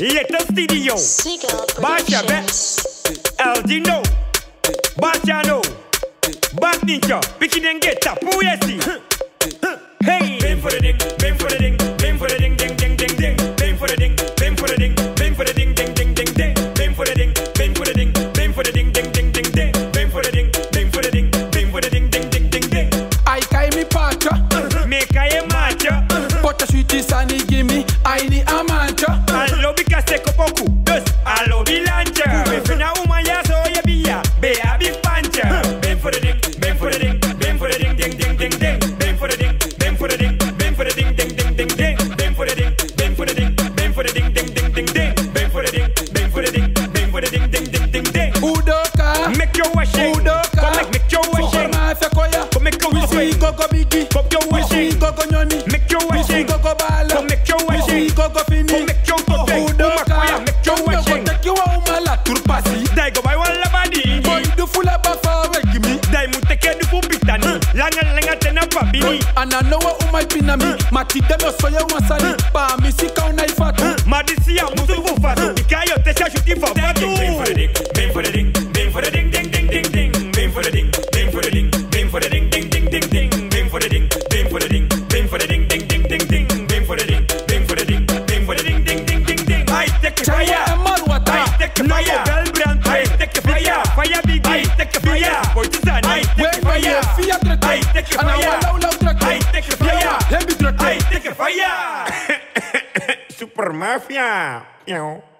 Little studio. Basha bet. Eldino. Basha no. Back ninja. Picking and get up. Who he? Hey. Bim for the ding. Bim for the ding. Bim for the ding ding ding ding ding. Bim for the ding. Bim for the ding. Bim for the ding ding ding ding ding. Bim for the ding. Bim for the ding. Bim for the ding ding ding ding ding. Bim for the ding. Bim for the ding. Bim for the ding ding ding ding ding. I kai mi pacha, Make I a matcha. pota sweetie sani gimme, I ni a your washing. Come make make your washing. Come make vou washing. Go go biggie. Come your washing. Go go nyoni. Make your washing. Go go bala. Come make your washing. Go go fini. Come make your tote. Umakoya make your washing. Take you out my la turpasi. Dai go buy one la body. Boy do full of bafa me. Hmm. Dai hmm. For the ding ding ding ding ding. Bim for the ding. Bim for the ding. Bim for the ding ding ding ding ding. Bim for the ding. Bim for the ding. Bim for the ding ding ding ding ding. I take fire. I take fire. Girl brand. I take fire. Fire big. I take fire. Boy Tizan. I take fire. fia trete. I take fire. wala ula trete. I take fire. Heavy trete. I take fire. Super mafia. You know.